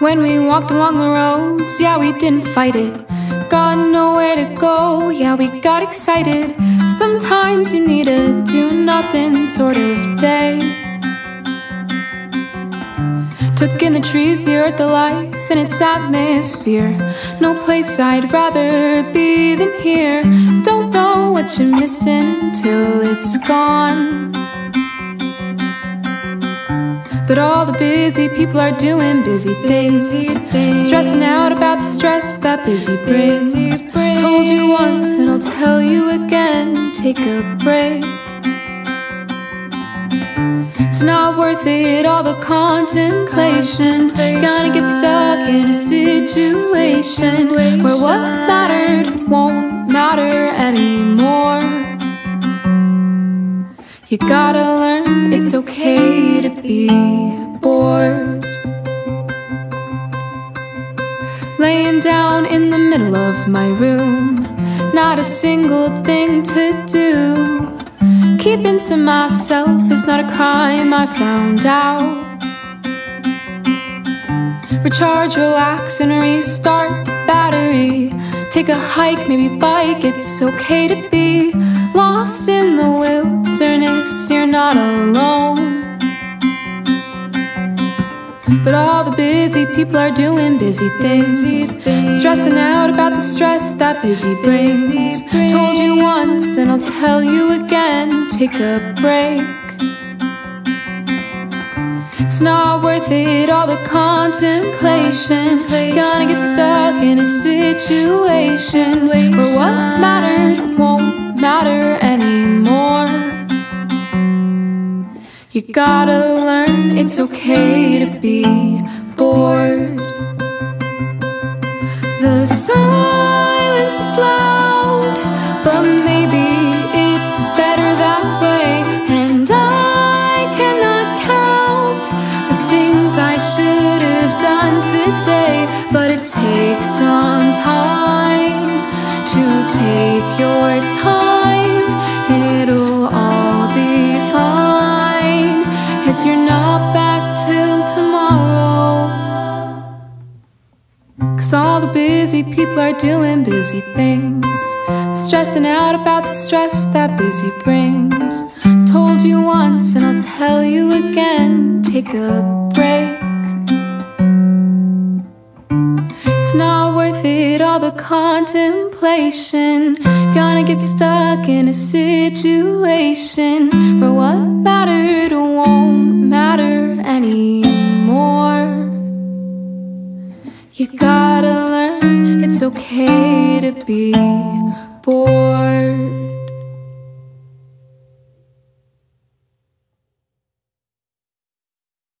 When we walked along the roads, yeah, we didn't fight it. Got nowhere to go, yeah, we got excited. Sometimes you need a do nothing sort of day. Took in the trees, the earth, the life, and its atmosphere. No place I'd rather be than here. Don't know what you're missing till it's gone. But all the busy people are doing busy things. Stressing out about the stress that busy brings. Told you once and I'll tell you again take a break. It's not worth it, all the contemplation. Gonna get stuck in a situation where what mattered won't matter anymore. You gotta learn it's okay to be bored. Laying down in the middle of my room, not a single thing to do. Keeping to myself is not a crime, I found out. Recharge, relax, and restart the battery. Take a hike, maybe bike, it's okay to But all the busy people are doing busy things, stressing out about the stress that busy brings. Told you once, and I'll tell you again. Take a break. It's not worth it, all the contemplation. Gonna get stuck in a situation where what mattered won't matter You gotta learn it's okay to be bored. The silence is loud, but maybe it's better that way. And I cannot count the things I should have done today, but it takes some time to take your time. Cause all the busy people are doing busy things. Stressing out about the stress that busy brings. Told you once and I'll tell you again take a break. It's not worth it, all the contemplation. Gonna get stuck in a situation where what mattered You gotta learn it's okay to be bored.